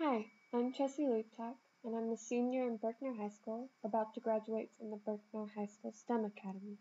Hi, I'm Chelsea Luptak, and I'm a senior in Berkner High School, about to graduate from the Berkner High School STEM Academy.